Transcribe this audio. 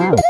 Wow.